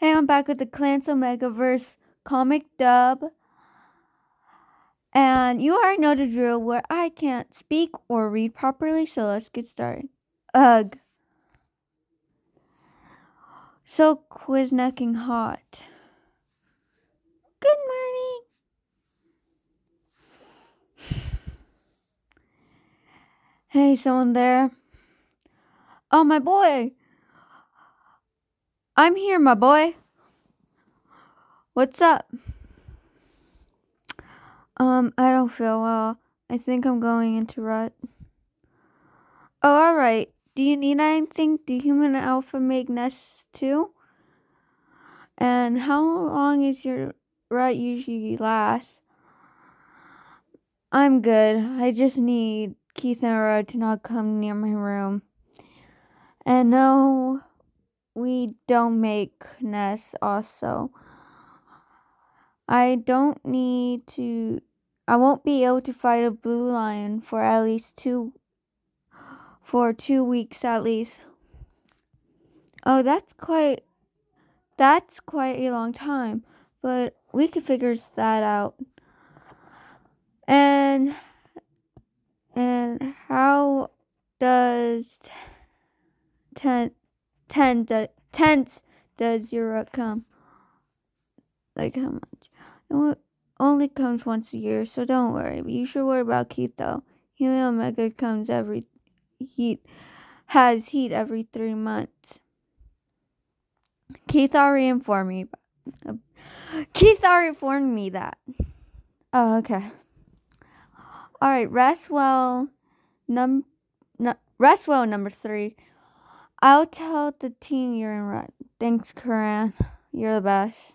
Hey, I'm back with the Klance Omegaverse comic dub. And you already know the drill where I can't speak or read properly, so let's get started. Ugh. So quiznaking hot. Good morning. Hey, someone there? Oh, my boy. I'm here, my boy. What's up? Um, I don't feel well. I think I'm going into rut. Oh, alright. Do you need anything? Do human alpha make nests too? And how long is your rut usually last? I'm good. I just need Keith and Allura to not come near my room. And no, we don't make nests also. I don't need to I won't be able to fight a blue lion for at least two for two weeks at least. Oh, that's quite that's quite a long time, but we can figure that out. And and how does ten ten does your come? Like how much? Only comes once a year, so don't worry. You should worry about Keith though. Human Omega comes every heat has heat every three months. Keith already informed me. Uh, Keith already informed me that. Oh, okay. All right, rest well. Num, no, rest well. Number three. I'll tell the team you're in rut. Thanks, Coran. You're the best.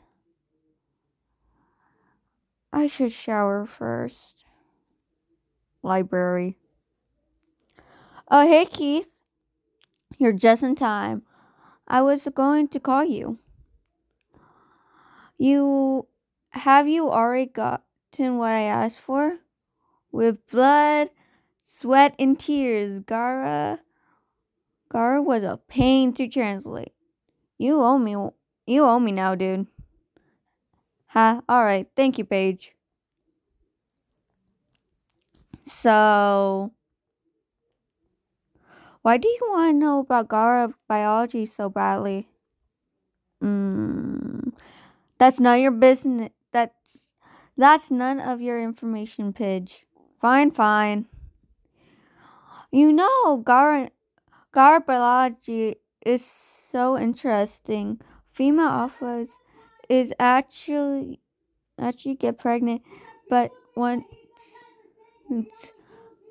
I should shower first. Library. Oh, hey, Keith. You're just in time. I was going to call you. You have you already gotten what I asked for? With blood, sweat, and tears, Galra Gar was a pain to translate. You owe me. You owe me now, dude. Huh? Alright. Thank you, Pidge. So. Why do you want to know about Galra biology so badly? Hmm. That's of your business. That's that's none of your information, Pidge. Fine, fine. You know, Galra Garbology is so interesting. Female alphas is actually actually get pregnant, but once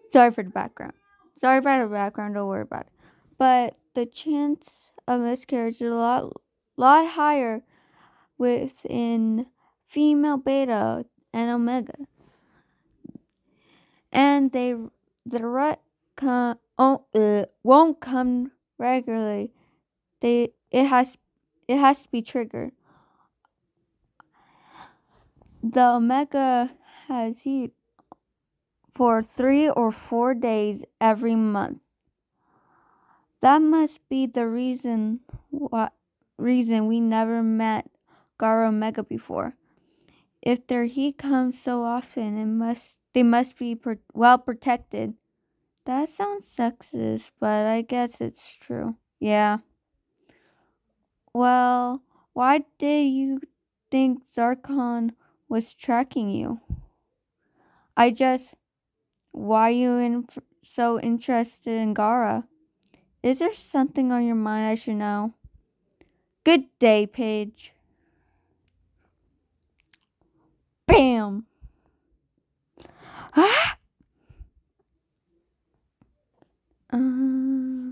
sorry for the background. Sorry about the background. Don't worry about it. But the chance of miscarriage is a lot lot higher within female beta and omega, and they the rut come oh, uh, won't come regularly. They it has it has to be triggered. The omega has heat for three or four days every month. That must be the reason what reason we never met Galra Omega before. If their heat comes so often, it must they must be well protected. That sounds sexist, but I guess it's true. Yeah. Well, why did you think Zarkon was tracking you? I just. Why you in, so interested in Galra? Is there something on your mind I should know? Good day, Pidge. Bam! Uh,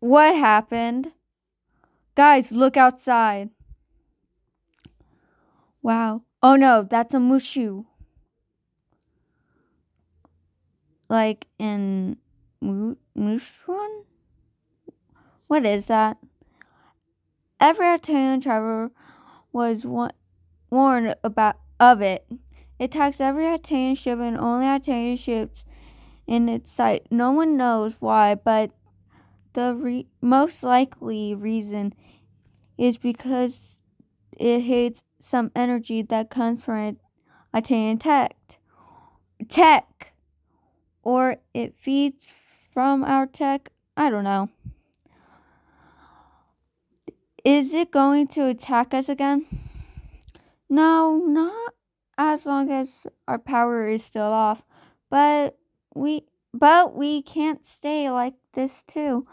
what happened? Guys, look outside. Wow. Oh no, that's a mushu. Like in Mushron? What is that? Every Altean traveler was warned about of it. It attacks every Altean ship and only Altean ships in its sight. No one knows why, but the re- most likely reason is because it hates some energy that comes from attaining tech. Tech. Or it feeds from our tech. I don't know. Is it going to attack us again? No, not as long as our power is still off. But we but we can't stay like this too.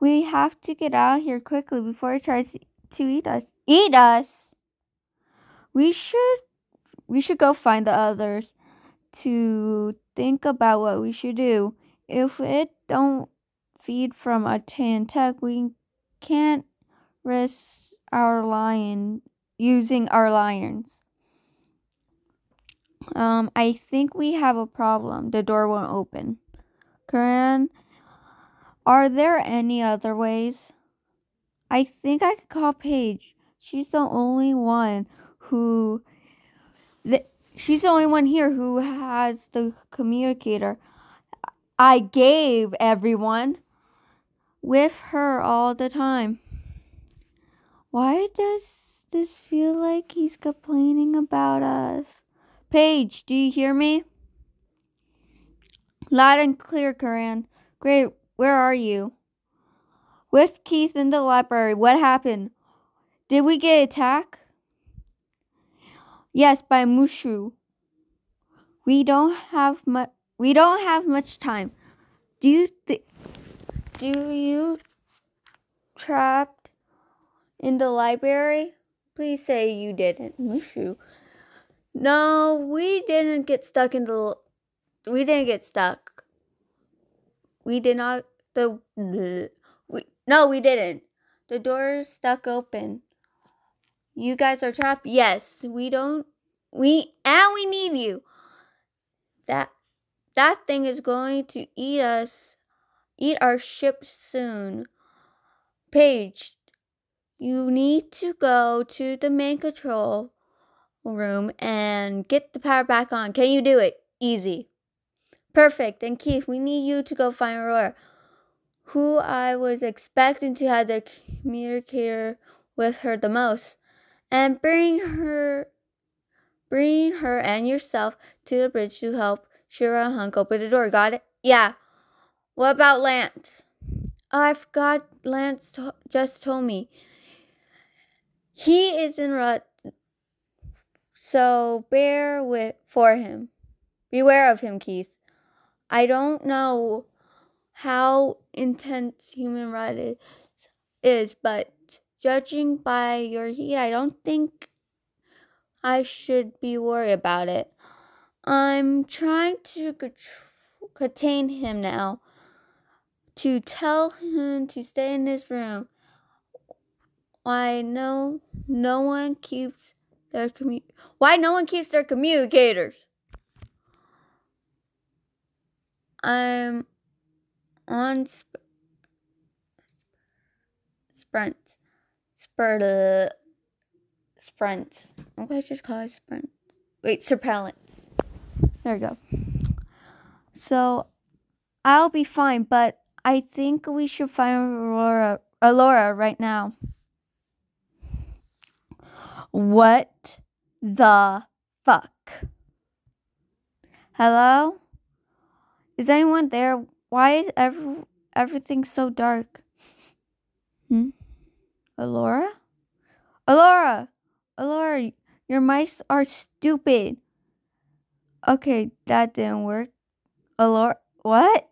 We have to get out here quickly before it tries to eat us. Eat us. We should we should go find the others to think about what we should do. If it don't feed from a tan tech, we can't risk our lion using our lions. Um, I think we have a problem. The door won't open. Coran, are there any other ways? I think I could call Pidge. She's the only one who. Th- she's the only one here who has the communicator. I gave everyone with her all the time. Why does this feel like he's complaining about us? Pidge, do you hear me? Loud and clear, Coran. Great, where are you? With Keith in the library. What happened? Did we get attacked? Yes, by Mushu. We don't have much. We don't have much time. Do you th- do you trapped in the library? Please say you didn't, Mushu. No, we didn't get stuck in the. We didn't get stuck. We did not. The. We no, we didn't. The door stuck open. You guys are trapped? Yes, we don't we and we need you. That that thing is going to eat us. Eat our ship soon. Pidge, you need to go to the main control room and get the power back on. Can you do it? Easy. Perfect. And Keith, we need you to go find Allura who I was expecting to have the communicator with her the most, and bring her bring her and yourself to the bridge to help Shiro and Hunk open the door. Got it? Yeah. What about Lance? Oh, I forgot Lance to- just told me. He is in rut, so bear with for him. Beware of him, Keith. I don't know how intense human rot is, is, but judging by your heat, I don't think I should be worried about it. I'm trying to contain him now, to tell him to stay in his room. Why no no one keeps their commu- Why no one keeps their communicators? I'm on sp- sprint. Spurt. Sprint. What did I just call it? Sprint. Wait, surveillance. There we go. So I'll be fine, but I think we should find Allura, Allura right now. What the fuck? Hello? Is anyone there? Why is every, everything so dark? Hmm? Allura? Allura! Allura, your mice are stupid. Okay, that didn't work. Allura, what?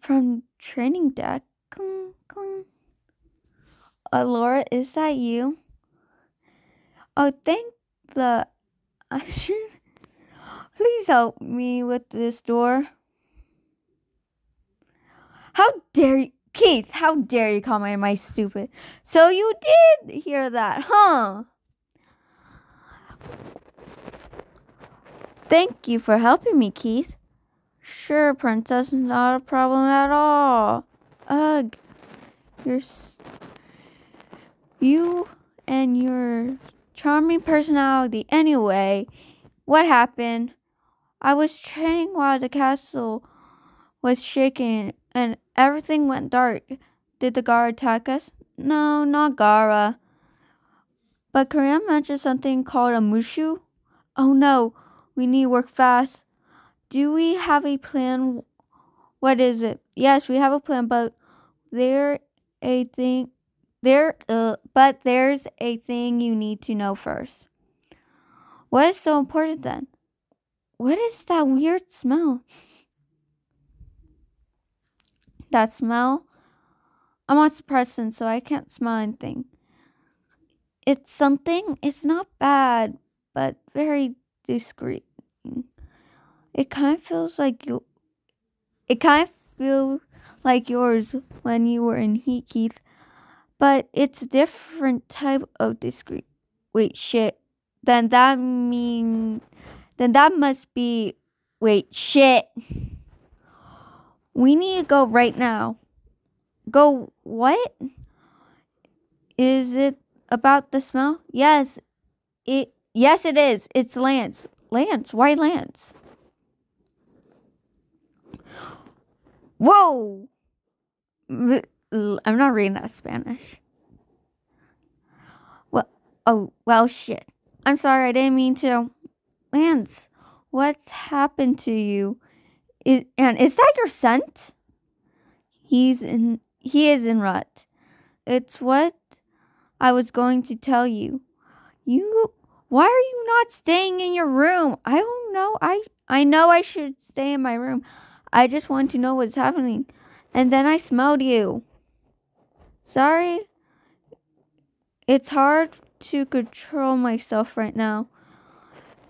From training deck. Cling. Allura, is that you? Oh, thank the usher. Please help me with this door. How dare you, Keith, how dare you call me my stupid? So you did hear that, huh? Thank you for helping me, Keith. Sure, Princess, not a problem at all. Ugh, you're. You and your charming personality. Anyway, what happened? I was training while the castle was shaking and everything went dark. Did the Galra attack us? No, not Galra. But Coran mentioned something called a mushu. Oh no, we need to work fast. Do we have a plan? What is it? Yes, we have a plan, but there a thing there uh, but there's a thing you need to know first. What is so important then? What is that weird smell? That smell? I'm on suppressant, so I can't smell anything. It's something, it's not bad, but very discreet. It kind of feels like you. It kind of feels like yours when you were in Heat Keith, but it's a different type of discreet. Wait, shit. Then that mean. Then that must be. Wait, shit. We need to go right now. Go what? Is it about the smell? Yes. It yes it is. It's Lance. Lance, why Lance? Whoa! I'm not reading that Spanish. Well, oh, well, shit. I'm sorry, I didn't mean to. Lance, what's happened to you? Is, and is that your scent? He's in, he is in rut. It's what I was going to tell you. You, why are you not staying in your room? I don't know. I, I know I should stay in my room. I just want to know what's happening. And then I smelled you. Sorry. It's hard to control myself right now.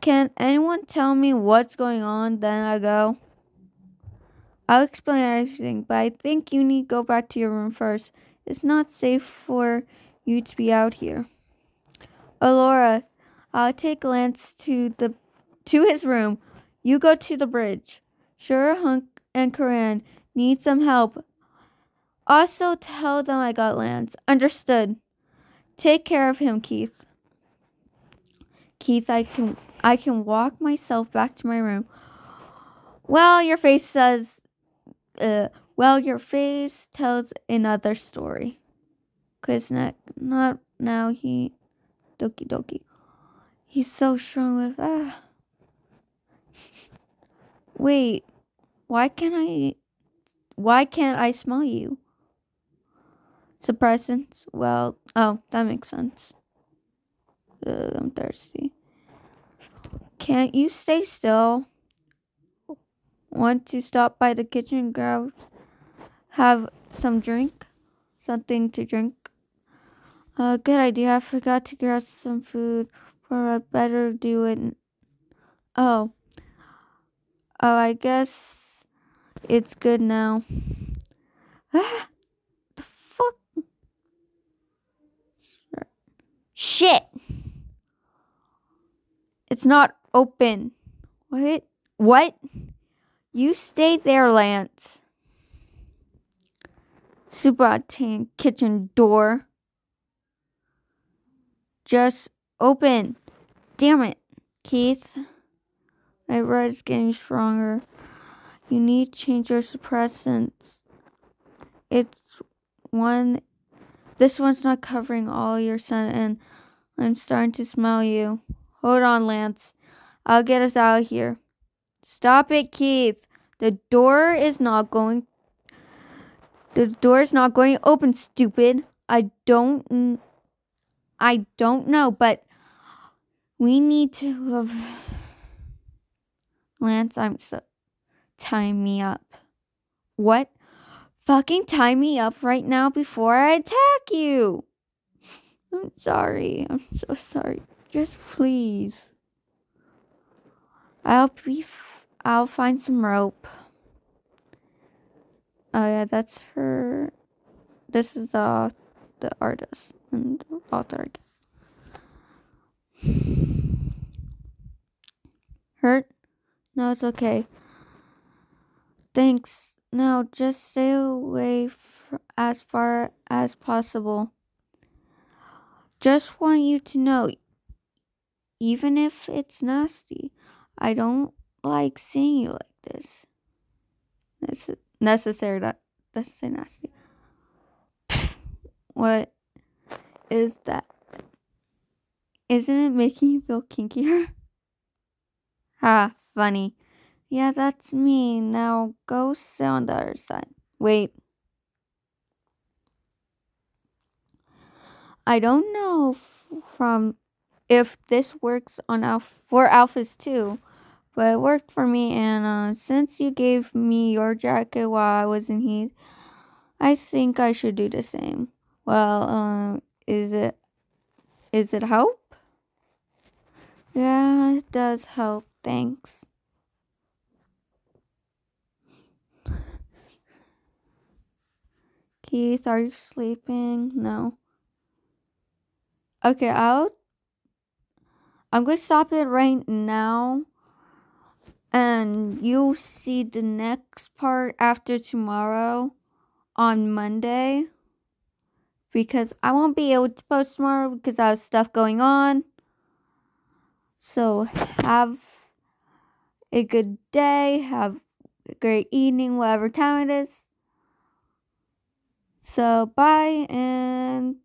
Can anyone tell me what's going on? Then I go. I'll explain everything, but I think you need to go back to your room first. It's not safe for you to be out here. Allura, I'll take Lance to the to his room. You go to the bridge. Sure, Hunk and Coran need some help. Also, tell them I got Lance. Understood. Take care of him, Keith. Keith, I can I can walk myself back to my room. Well, your face says uh well, your face tells another story. Cause not not now he doki doki. He's so strong with ah. Wait, why can't I? Why can't I smell you? Suppressants? Well, oh, that makes sense. Uh, I'm thirsty. Can't you stay still? Want to stop by the kitchen, grab, have some drink, something to drink? Uh, good idea. I forgot to grab some food, or I better do it. Oh, oh, I guess it's good now. Ah, the fuck? Shit! It's not open. What? What? You stay there, Lance. Super tan kitchen door. Just open. Damn it, Keith. My red is getting stronger. You need to change your suppressants. It's one. This one's not covering all your scent, and I'm starting to smell you. Hold on, Lance. I'll get us out of here. Stop it, Keith. The door is not going. The door is not going open, stupid. I don't. I don't know, but we need to have. Lance, I'm so Tying me up. What? Fucking tie me up right now before I attack you. I'm sorry. I'm so sorry. Just please. I'll be. F- I'll find some rope. Oh yeah, that's her. This is uh the artist and author. Hurt? No, it's okay. Thanks. Now just stay away as far as possible. Just want you to know, even if it's nasty, I don't like seeing you like this. nece- necessary. That that's say nasty. what is that? Isn't it making you feel kinkier? Ha, funny. Yeah, that's me. Now go sit on the other side. Wait. I don't know from if this works on alpha for alphas too, but it worked for me. And uh, since you gave me your jacket while I was in heat, I think I should do the same. Well, uh, is it is it help? Yeah, it does help. Thanks. Keith, are you sleeping? No. Okay, I'll I'm to stop it right now. And you'll see the next part after tomorrow on Monday. Because I won't be able to post tomorrow because I have stuff going on. So have a good day. Have a great evening, whatever time it is. So bye and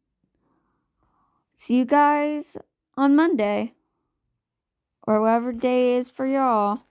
see you guys on Monday or whatever day is for y'all.